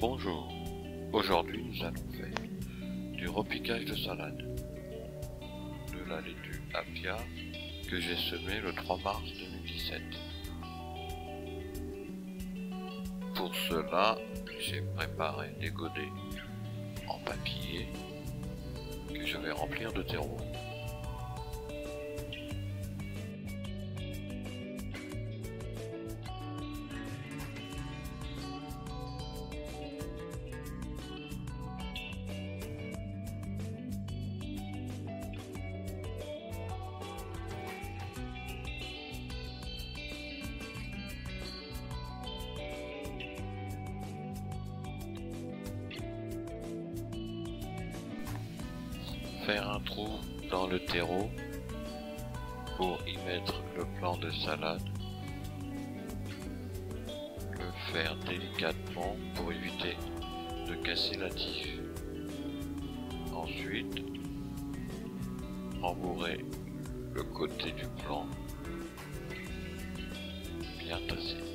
Bonjour, aujourd'hui nous allons faire du repiquage de salade de la laitue Apia que j'ai semé le 3 mars 2017. Pour cela, j'ai préparé des godets en papier que je vais remplir de terreau. Faire un trou dans le terreau pour y mettre le plan de salade. Le faire délicatement pour éviter de casser la tige. Ensuite, rembourrer le côté du plan bien tassé.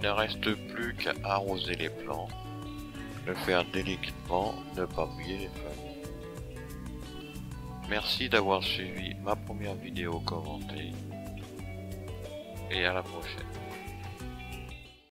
Il ne reste plus qu'à arroser les plants, le faire délicatement, ne pas mouiller les feuilles. Merci d'avoir suivi ma première vidéo commentée et à la prochaine.